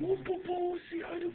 もっと帽子ある